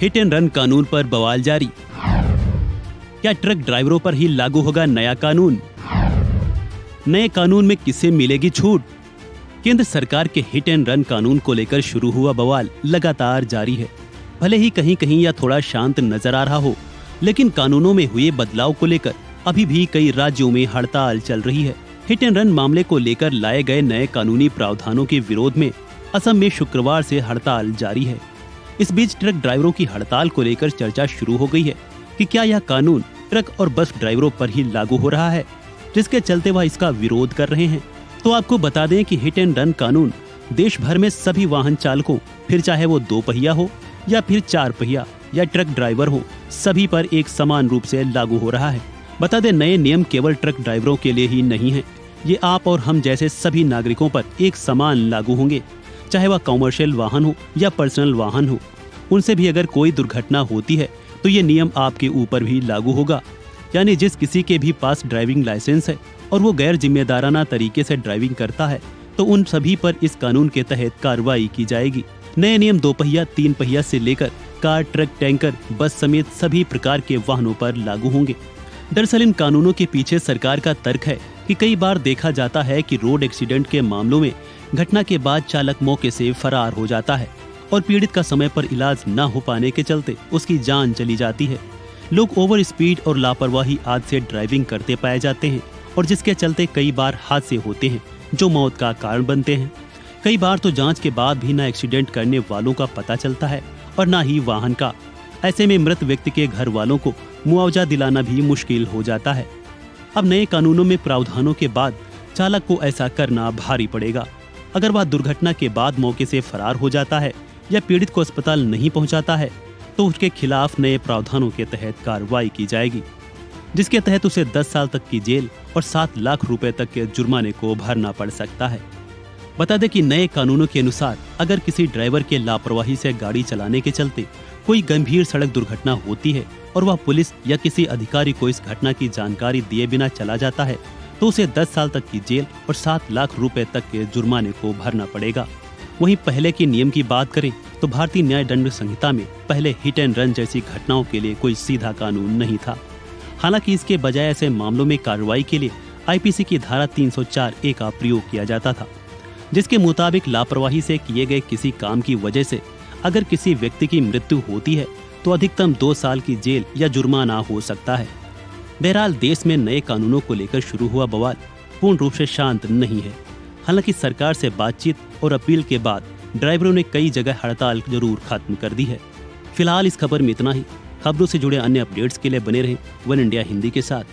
Hit and run कानून पर बवाल जारी। क्या ट्रक ड्राइवरों पर ही लागू होगा नया कानून? नए कानून में किसे मिलेगी छूट? केंद्र सरकार के हिट एंड रन कानून को लेकर शुरू हुआ बवाल, लगातार जारी है। भले ही कहीं कहीं या थोड़ा शांत नज़र आ रहा हो, लेकिन कानूनों में हुए बदलाव को लेकर अभी भी कई राज्यों में हड़ताल चल रही है। हिट एंड रन मामले को लेकर लाए गए नए कानूनी प्रावधानों के विरोध में असम में शुक्रवार से हड़ताल जारी है। इस बीच ट्रक ड्राइवरों की हड़ताल को लेकर चर्चा शुरू हो गई है कि क्या यह कानून ट्रक और बस ड्राइवरों पर ही लागू हो रहा है, जिसके चलते वह इसका विरोध कर रहे हैं। तो आपको बता दें कि हिट एंड रन कानून देश भर में सभी वाहन चालकों, फिर चाहे वो दो पहिया हो या फिर चार पहिया या ट्रक ड्राइवर हो, सभी पर एक समान रूप से लागू हो रहा है। बता दें नए नियम केवल ट्रक ड्राइवरों के लिए ही नहीं है। ये आप और हम जैसे सभी नागरिकों पर एक समान लागू होंगे। चाहे वह कॉमर्शियल वाहन हो या पर्सनल वाहन हो, उनसे भी अगर कोई दुर्घटना होती है तो ये नियम आपके ऊपर भी लागू होगा। यानी जिस किसी के भी पास ड्राइविंग लाइसेंस है और वो गैर जिम्मेदाराना तरीके से ड्राइविंग करता है तो उन सभी पर इस कानून के तहत कार्रवाई की जाएगी। नए नियम दो पहिया, तीन पहिया से लेकर कार, ट्रक, टैंकर, बस समेत सभी प्रकार के वाहनों पर लागू होंगे। दरअसल इन कानूनों के पीछे सरकार का तर्क है कि कई बार देखा जाता है कि रोड एक्सीडेंट के मामलों में घटना के बाद चालक मौके से फरार हो जाता है और पीड़ित का समय पर इलाज न हो पाने के चलते उसकी जान चली जाती है। लोग ओवर स्पीड और लापरवाही आदि से ड्राइविंग करते पाए जाते हैं और जिसके चलते कई बार हादसे होते हैं, जो मौत का कारण बनते हैं। कई बार तो जाँच के बाद भी न एक्सीडेंट करने वालों का पता चलता है और न ही वाहन का। ऐसे में मृत व्यक्ति के घर वालों को मुआवजा दिलाना भी मुश्किल हो जाता है। अब नए कानूनों में प्रावधानों के बाद चालक को ऐसा करना भारी पड़ेगा। अगर वह दुर्घटना के बाद मौके से फरार हो जाता है या पीड़ित को अस्पताल नहीं पहुंचाता है तो उसके खिलाफ नए प्रावधानों के तहत कार्रवाई की जाएगी, जिसके तहत उसे 10 साल तक की जेल और 7 लाख रुपए तक के जुर्माने को भरना पड़ सकता है। बता दें कि नए कानूनों के अनुसार, अगर किसी ड्राइवर के लापरवाही से गाड़ी चलाने के चलते कोई गंभीर सड़क दुर्घटना होती है और वह पुलिस या किसी अधिकारी को इस घटना की जानकारी दिए बिना चला जाता है तो उसे 10 साल तक की जेल और 7 लाख रुपए तक के जुर्माने को भरना पड़ेगा। वहीं पहले के नियम की बात करें तो भारतीय न्याय दंड संहिता में पहले हिट एंड रन जैसी घटनाओं के लिए कोई सीधा कानून नहीं था। हालाँकि इसके बजाय ऐसे मामलों में कार्रवाई के लिए आईपीसी की धारा 304 ए का प्रयोग किया जाता था। जिसके मुताबिक लापरवाही से किए गए किसी काम की वजह से अगर किसी व्यक्ति की मृत्यु होती है तो अधिकतम दो साल की जेल या जुर्माना हो सकता है। बहरहाल, देश में नए कानूनों को लेकर शुरू हुआ बवाल पूर्ण रूप से शांत नहीं है। हालाँकि सरकार से बातचीत और अपील के बाद ड्राइवरों ने कई जगह हड़ताल ज़रूर खत्म कर दी है। फ़िलहाल इस खबर में इतना ही। खबरों से जुड़े अन्य अपडेट्स के लिए बने रहें वन इंडिया हिंदी के साथ।